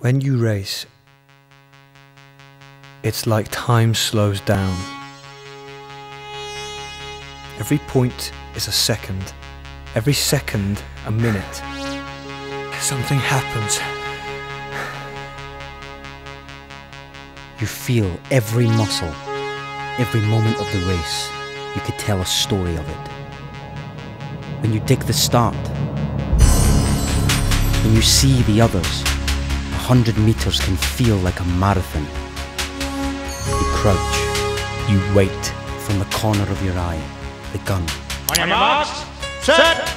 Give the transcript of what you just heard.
When you race, it's like time slows down. Every point is a second, every second a minute. Something happens. You feel every muscle, every moment of the race. You could tell a story of it. When you dig the start, when you see the others, a hundred meters can feel like a marathon. You crouch, you wait from the corner of your eye, the gun. On your marks, set,